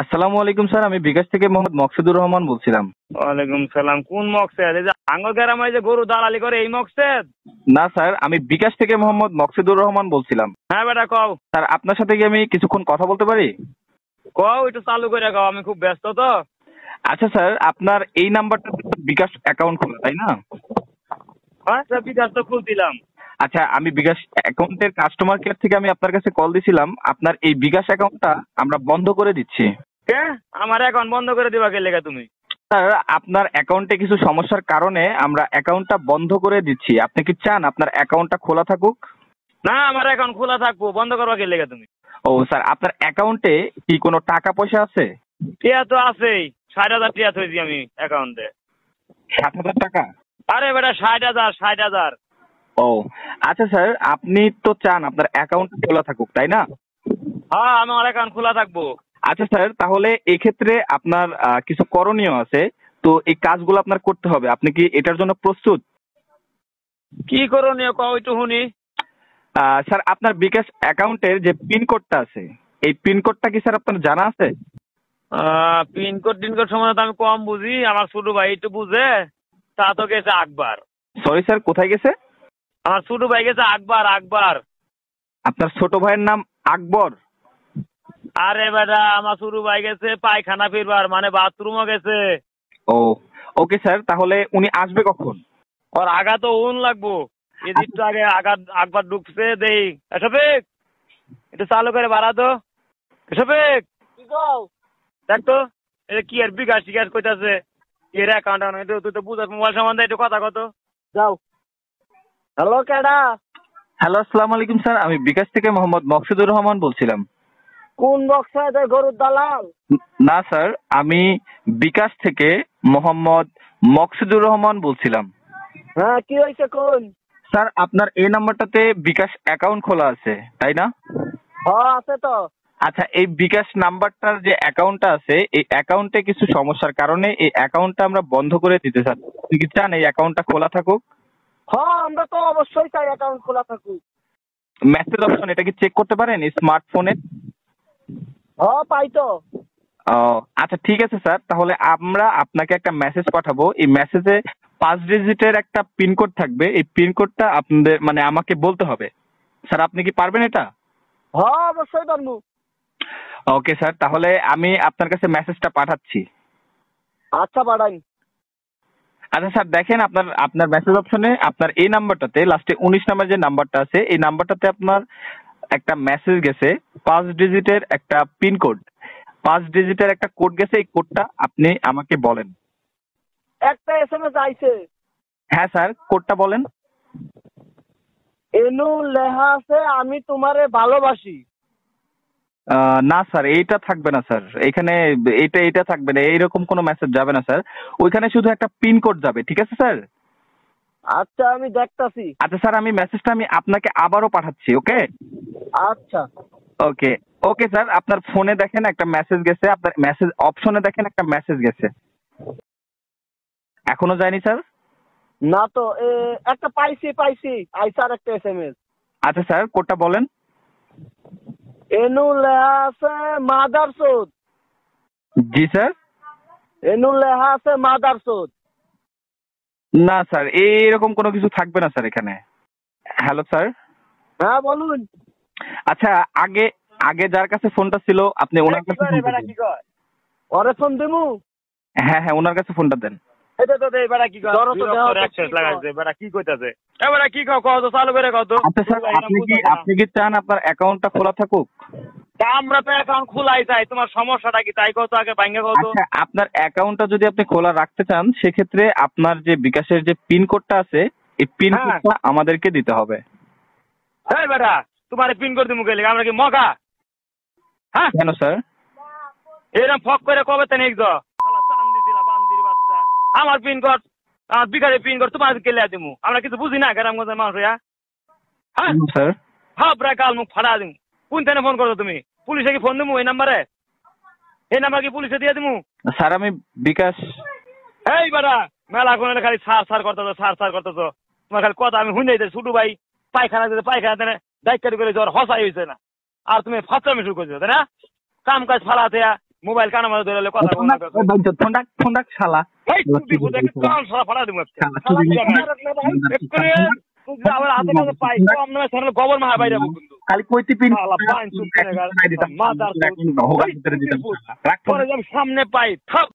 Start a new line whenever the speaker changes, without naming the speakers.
আসসালামু আলাইকুম স্যার আমি বিকাশ থেকে মোহাম্মদ মকসুদুর রহমান বলছিলাম।
ওয়ালাইকুম সালাম কোন মকসেদ? এই যে আঙ্গুল গ্রামে যে গরু দালালি করে এই মকসেদ?
না স্যার আমি বিকাশ থেকে মোহাম্মদ মকসুদুর রহমান বলছিলাম।
হ্যাঁ বেটা কও।
স্যার আপনার সাথে কি আমি কিছুক্ষণ কথা বলতে পারি?
কও একটু চালু করে কও আমি খুব ব্যস্ত তো।
আচ্ছা স্যার আপনার এই নাম্বারটা বিকাশ অ্যাকাউন্ট খোলা তাই না?
হ্যাঁ স্যার বিকাশ তো খুলছিলাম।
আচ্ছা আমি বিকাশ অ্যাকাউন্টের কাস্টমার কেয়ার থেকে আমি আপনার কাছে কল দিছিলাম। আপনার এই বিকাশ অ্যাকাউন্টটা আমরা বন্ধ করে দিচ্ছি।
কে? আমার অ্যাকাউন্ট বন্ধ করে দিবা কে লেগে তুমি?
স্যার আপনার অ্যাকাউন্টে কিছু সমস্যার কারণে আমরা অ্যাকাউন্টটা বন্ধ করে দিচ্ছি। আপনি কি চান আপনার অ্যাকাউন্টটা খোলা থাকুক?
না আমার অ্যাকাউন্ট খোলা থাকব। বন্ধ করবা কে লেগে তুমি?
ও স্যার আপনার অ্যাকাউন্টে কি কোনো টাকা পয়সা আছে?
টিয়া তো আছেই। ষাট হাজার টিয়া থইছি আমি অ্যাকাউন্টে।
সাত হাজার টাকা?
আরে বেটা ষাট হাজার ষাট হাজার।
ও আচ্ছা স্যার আপনি তো চান আপনার অ্যাকাউন্ট খোলা থাকুক তাই না?
হ্যাঁ আমার অ্যাকাউন্ট খোলা থাকব।
আচ্ছা স্যার তাহলে এক্ষেত্রে আপনার কিছু করণীয় আছে। তো এই কাজগুলো আপনার করতে হবে। আপনি কি এটার জন্য প্রস্তুত?
কি করণীয়? কও একটু শুনি।
স্যার আপনার বিকাশ অ্যাকাউন্টের যে পিনকোডটা আছে এই পিনকোডটা কি স্যার আপনার জানা আছে?
পিনকোড টিনকোড সম্বন্ধে তো আমি কম বুঝি। আমার ছোট ভাই একটু বুঝে। তা তো গেছে আকবার।
সরি স্যার কোথায় গেছে?
আমার ছোট ভাই গেছে আকবার আকবার।
আপনার ছোট ভাইয়ের নাম আকবর?
আরে বেটা আমার ছোট ভাই গেছে পায়খানা ফিরবার মানে বাথরুমও গেছে।
ও ওকে স্যার তাহলে উনি আসবে কখন?
ওর আগা তো উন লাগবো। এদিকটা আগে আগা আকবার ঢুকছে দেই। এসবেক এটা চালু করে বাড়া তো। এসবেক দেখ তো এটা কি আর বিকাশ টিকাশ কইতাছে এর অ্যাকাউন্ট তুই তো বুঝাস মোবাইল সম্বন্ধে একটু কথা কত। যাও। হ্যালো কেডা
হ্যালো আসসালামু আলাইকুম স্যার আমি বিকাশ থেকে মোহাম্মদ মকসুদুর রহমান বলছিলাম।
কোন বক্সে গরুর দালাল?
না স্যার আমি বিকাশ থেকে মোহাম্মদ মকসুদুর রহমান বলছিলাম।
হ্যাঁ কি হয়েছে কোন?
স্যার আপনার এই নাম্বারটাতে বিকাশ অ্যাকাউন্ট খোলা আছে তাই না?
হ্যাঁ আছে তো।
আচ্ছা এই বিকাশ নাম্বারটার যে অ্যাকাউন্টটা আছে এই অ্যাকাউন্টে কিছু সমস্যার কারণে এই অ্যাকাউন্টটা আমরা বন্ধ করে দিতে আপনি কি চান এই অ্যাকাউন্টটা খোলা থাকুক?
হ্যাঁ আমরা তো অবশ্যই চাই অ্যাকাউন্ট খোলা থাকুক।
মেসেজ অপশন এটা কি চেক করতে পারেন স্মার্টফোনে
হ্যাঁ পাই তো।
ও আচ্ছা ঠিক আছে স্যার। তাহলে আমরা আপনাকে একটা মেসেজ পাঠাবো। এই মেসেজে পাঁচ ডিজিটের একটা পিনকোড থাকবে। এই পিনকোডটা আপনাদের মানে আমাকে বলতে হবে। স্যার আপনি কি পারবেন এটা?
হ্যাঁ অবশ্যই পারব।
ওকে স্যার তাহলে আমি আপনার কাছে মেসেজটা পাঠাচ্ছি।
আচ্ছা পাঠাই।
আচ্ছা স্যার দেখেন আপনার আপনার মেসেজ অপশনে আপনার এই নাম্বারটাতে লাস্টে উনিশ নাম্বার যে নাম্বারটা আছে এই নাম্বারটাতে আপনার একটা মেসেজ গেছে পাঁচ ডিজিটের একটা পিনকোড পাঁচ ডিজিটের একটা কোড গেছে এই কোডটা আপনি আমাকে বলেন।
একটা এস এম আইছে।
হ্যাঁ স্যার কোডটা বলেন।
এনু লেহা আছে আমি তোমারে ভালোবাসি।
না স্যার এইটা থাকবে না স্যার। এখানে এইটা এইটা থাকবে না এইরকম কোনো মেসেজ যাবে না স্যার। ওইখানে শুধু একটা পিন কোড যাবে ঠিক আছে স্যার?
আচ্ছা আমি দেখতাছি।
আচ্ছা স্যার আমি মেসেজটা আমি আপনাকে আবারও পাঠাচ্ছি ওকে?
আচ্ছা।
ওকে ওকে স্যার আপনার ফোনে দেখেন একটা মেসেজ গেছে আপনার মেসেজ অপশনে দেখেন একটা মেসেজ গেছে। এখনও যায়নি স্যার?
না তো একটা পাইছি পাইছি। আইসা আর একটা এসএমএস
আচ্ছা স্যার কোডটা বলেন।
এনু লেহা আছে মাদার সোদ।
জি স্যার?
এনু লেহা আছে মাদার সোদ।
না স্যার এইরকম কোনো কিছু থাকবে না স্যার এখানে। Hello sir?
হ্যাঁ বলুন।
আচ্ছা আগে আগে যার কাছে ফোনটা ছিল আপনি ওনার কাছে ফোন
কয়? ওরে ফোন দিমু?
হ্যাঁ হ্যাঁ ওনার কাছে ফোনটা দেন।
এটা তো দেই বেড়া কি কয়?
ধরো তো দেও
অ্যাক্সেস লাগাইছে বেড়া কি কইতাছে এ বেড়া কি কও কও তো চালু করে কও তো
আচ্ছা স্যার আপনি কি আপনি কি চান আপনার অ্যাকাউন্টটা খোলা থাকুক?
তা আমরা তো অ্যাকাউন্ট খোলাই চাই তোমার সমস্যাটা কি তাই কত আগে ভাঙ্গে কত
আচ্ছা আপনার অ্যাকাউন্টটা যদি আপনি খোলা রাখতে চান সেক্ষেত্রে আপনার যে বিকাশের যে পিন কোডটা আছে এই পিন
হ্যাঁ।
কোডটা আমাদেরকে দিতে হবে।
এই বেটা তোমার পিন দিমু গেলে আমরা কি মগা? হ্যাঁ?
কেন স্যার
এরকম ফক করে কবে তেনে শালা আমার পিন কোড আমার বিকারে পিন কোড তোমার কেলে দিমু। আমরা কিছু বুঝি না গ্রামগঞ্জের মানুষ হ্যাঁ? হ্যাঁ হাবরা কাল মুখ ফাড়া দিমু। কোন তেনে ফোন করছ তুমি? পুলিশে কি ফোন দিমু এই নাম্বারে এই নাম্বার কি পুলিশে দিয়ে দিমু?
স্যার আমি বিকাশ।
এই বেটা মেলা কোনে খালি সার সার করতেছো সার সার করতেছো। তোমার খালি কথা আমি শুনে যাই ছোট ভাই পায়খানা দিতে পায়খানা দেনে দায়িত্ব করে জ্বর হসাই হয়েছে না। আর তুমি ফাঁচামি শুরু করছ তাই না? কাম কাজ ফালাতে মোবাইল কানা মাঝে ধরে কথা বল না
ফোনটা ফোনটা শালা।
এই তুই বুঝে কান ফাড়া
তুই
হাতে কাছে পাই কম নামে চ্যানেল গোবর মাহা বাইরে কিন্তু
খালি কইতে পিন
শালা পাঁচ সুত করে মাদার তোরে যে আমি সামনে পাই থাপ